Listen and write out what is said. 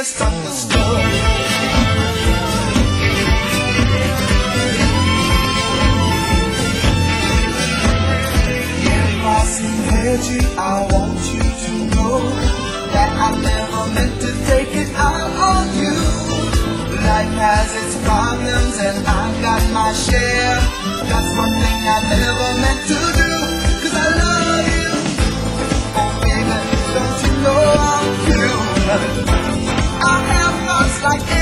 misunderstood. If I seem edgy, I want you to know that I never meant to take it out on you. Life has its problems and I've got my share. That's one thing I never meant to do. Cause I love you. Oh baby, don't you know I'm human? like